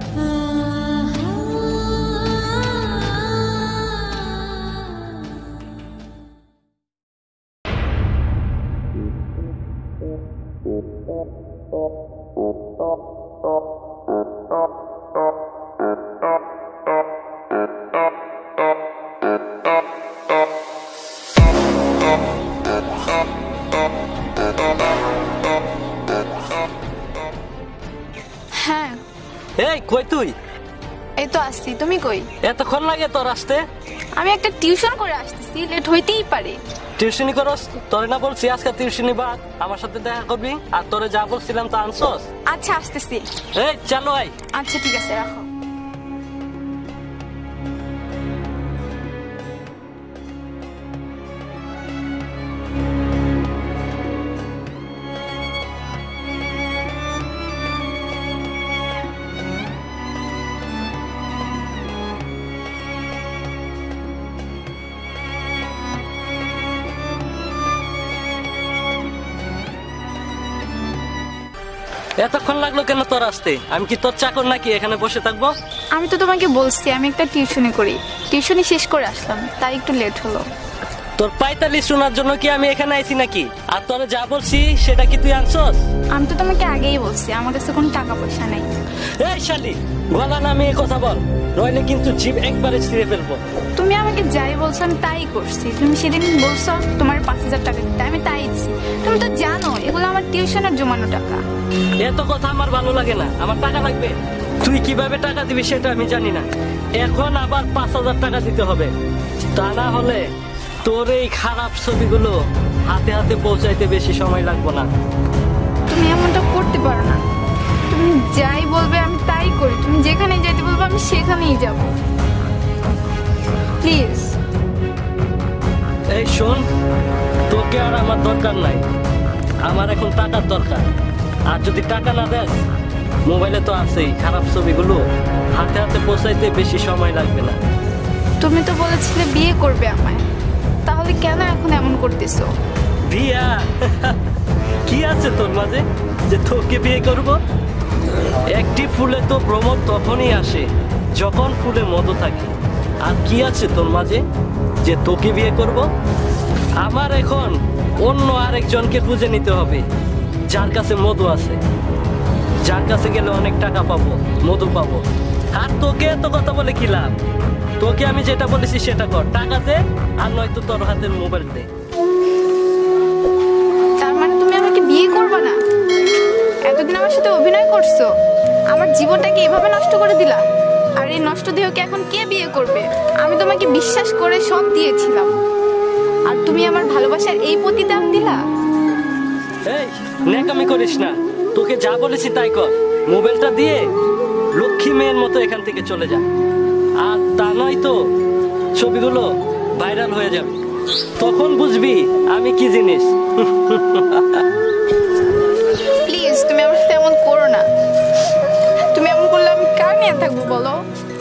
হ্যাঁ এই কই তুই? এই তো আসছি তুমি কই? এতক্ষণ লাগে তোর আসতে? আমি একটা টিউশন করে আসতেছি লেট হইতেই পারে। টিউশনি করস? তোরে না বলছি আজকে টিউশনি বাদ আমার সাথে দেখা করবি আর তোরে যা বলছিলাম তা আনছস? আচ্ছা আসতেছি। এই চলো আই আচ্ছা ঠিক আছে রাখো। এতক্ষণ লাগল কেন তোর আসতে? আমি কি তোর চাকর নাকি এখানে বসে থাকব? আমি তো তোমাকে বলছি আমি একটা টিউশনি করি। টিউশনি শেষ করে আসলাম তাই একটু লেট হলো। তোর পাইতালি শোনার জন্য কি আমি এখানে আইছি নাকি? আর তোরে যা বলছি সেটা কি তুই আনছস? আমি তো তোমাকে আগেই বলছি আমার কাছে কোনো টাকা পয়সা নেই। এই শালি গলা নামিয়ে কথা বল। নইলে কিন্তু জিভ একবারে ছিঁড়ে ফেলব। তুমি আমাকে যাই বলছো আমি তাই করছি। তুমি সেদিন বলছো তোমার পাঁচ হাজার টাকা দিতে আমি তাই দিছি। তুমি তো জানো এগুলো আমার টিউশনের জমানো টাকা। এত কথা আমার ভালো লাগে না। আমার টাকা লাগবে। তুই কীভাবে টাকা দিবি সেটা আমি জানি না। এখন আবার পাঁচ হাজার টাকা দিতে হবে। তা না হলে তোর এই খারাপ ছবিগুলো হাতে হাতে পৌঁছাইতে বেশি সময় লাগবে না। তুমি এমনটা করতে পারো না। তুমি যাই বলবে আমি তাই করি। তুমি যেখানে যেতে বলবে আমি সেখানেই যাব। প্লিজ এই শোন তোকে আর আমার দরকার নাই। আমার এখন টাকার দরকার। আর যদি টাকা না দেস মোবাইলে তো আছেই খারাপ ছবিগুলো হাতে হাতে পৌঁছাইতে বেশি সময় লাগবে না। তুমি তো বলেছিলে বিয়ে করবে আমায়। তাহলে কেন এখন এমন করতেছো? বিয়া? কি আছে তোর মাঝে যে তোকে বিয়ে করব? একটি ফুলে তো ভ্রমণ তখনই আসে যখন ফুলে মধু থাকে। আর কি আছে তোর মাঝে যে তোকে বিয়ে করব? আমার এখন অন্য আরেকজনকে খুঁজে নিতে হবে। যার কাছে মধু আছে। যার কাছে গেলে অনেক টাকা পাবো, মধু পাবো। আর তোকে এত কথা বলে কি লাভ? তোকে আমি যেটা বলেছি সেটা কর। টাকা দে, আর নয়তো তোর হাতের মোবাইল দে। তার মানে তুমি আমাকে বিয়ে করবে না? এতদিন আমার সাথে অভিনয় করছ। আমার জীবনটাকে এভাবে নষ্ট করে দিলা। আর এই নষ্ট দেহকে এখন কে বিয়ে করবে? আমি তোমাকে বিশ্বাস করে সব দিয়েছিলাম। আর তুমি আমার ভালোবাসার এই প্রতিদান দিলা? এই, ন্যাকামি করিস না। তোকে যা বলেছি তাই কর। মোবাইলটা দিয়ে লক্ষ্মী মেয়ের মতো এখান থেকে চলে যা। আর তা নয় তো, ছবিগুলো ভাইরাল হয়ে যাবে। তখন বুঝবি আমি কি জিনিস।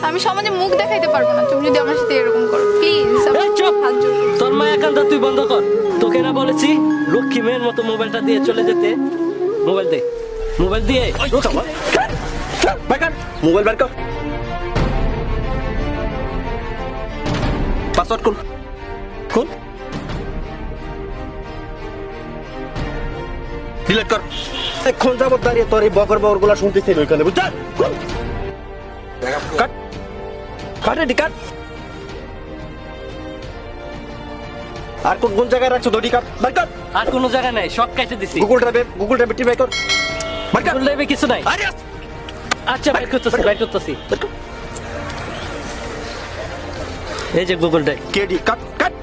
আমি সমাজে মুখ দেখাইতে পারব না। তুমি যদি আমার সাথে এরকম করো প্লিজ চুপ! তোর মায়া কান্দা তুই বন্ধ কর। তোকে না বলেছি লক্ষ্মী মেয়ের মতো মোবাইলটা দিয়ে চলে যেতে। মোবাইল দে। মোবাইল দিয়ে মোবাইল বের কর। পাসওয়ার্ড কোন কোন ডিলিট কর। এখন যাবত দাঁড়িয়ে তোর এই বকর বকরগুলা শুনতেছি ওইখানে বুঝছ? কাট কাট এটি কাট। আর কোন কোন জায়গায় রাখছো দড়ি কাট? বের আর কোনো জায়গা নাই সব কেটে দিছি। গুগল ড্রাইভে গুগল ড্রাইভে টিপে কর বের গুগল ড্রাইভে কিছু নাই। আরে আচ্ছা বাইর করতেছি বাইর করতেছি। এই যে Google drive KD cut cut.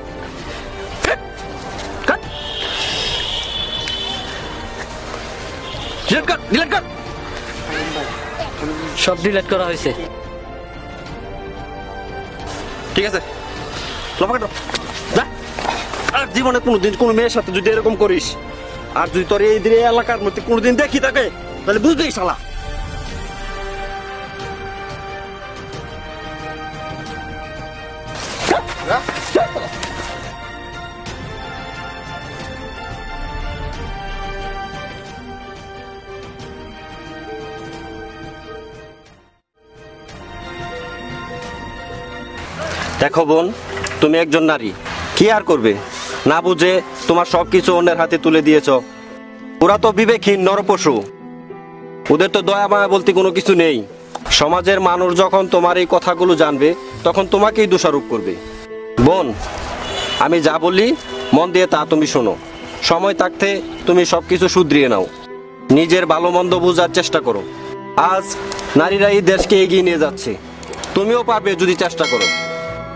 Cut cut. Delete কর ডিলিট কর সব ডিলিট করা হয়েছে। ঠিক আছে? কাটো। যা। আর জীবনে কোনোদিন কোনো মেয়ের সাথে যদি এরকম করিস, আর যদি তোর এই এলাকার মধ্যে কোনোদিন দেখি তাকে, তাহলে বুঝবি শালা। দেখো বোন, তুমি একজন নারী, কি আর করবে? না বুঝে তোমার সব কিছু অন্যের হাতে তুলে দিয়েছ। ওরা তো বিবেকহীন নরপশু। ওদের তো দয়া মায়া বলতে কোনো কিছু নেই। সমাজের মানুষ যখন তোমার এই কথাগুলো জানবে, তখন তোমাকেই দোষারোপ করবে। বোন, আমি যা বলি, মন দিয়ে তা তুমি শোনো। সময় থাকতে তুমি সব কিছু শুধরিয়ে নাও। নিজের ভালো মন্দ বোঝার চেষ্টা করো। আজ নারীরা এই দেশকে এগিয়ে নিয়ে যাচ্ছে। তুমিও পারবে যদি চেষ্টা করো।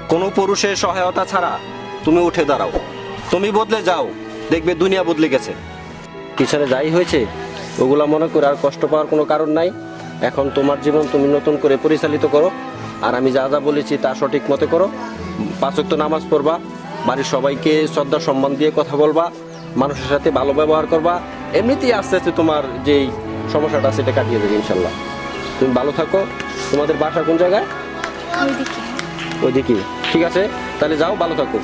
কোনো পুরুষের সহায়তা ছাড়া তুমি উঠে দাঁড়াও। তুমি বদলে যাও দেখবে দুনিয়া বদলে গেছে। পিছনে যাই হয়েছে ওগুলা মনে করে আর কষ্ট পাওয়ার কোনো কারণ নাই। এখন তোমার জীবন তুমি নতুন করে পরিচালিত করো আর আমি যা যা বলেছি তা সঠিক মতে করো। পাঁচক্ত নামাজ পড়বা বাড়ির সবাইকে শ্রদ্ধা সম্মান দিয়ে কথা বলবা মানুষের সাথে ভালো ব্যবহার করবা। এমনিতেই আস্তে আস্তে তোমার যেই সমস্যাটা সেটা কাটিয়ে দেবে ইনশাল্লাহ। তুমি ভালো থাকো। তোমাদের বাসা কোন জায়গায়? ওইদিকে। ওইদিকে। ঠিক আছে তাহলে যাও ভালো থাকো।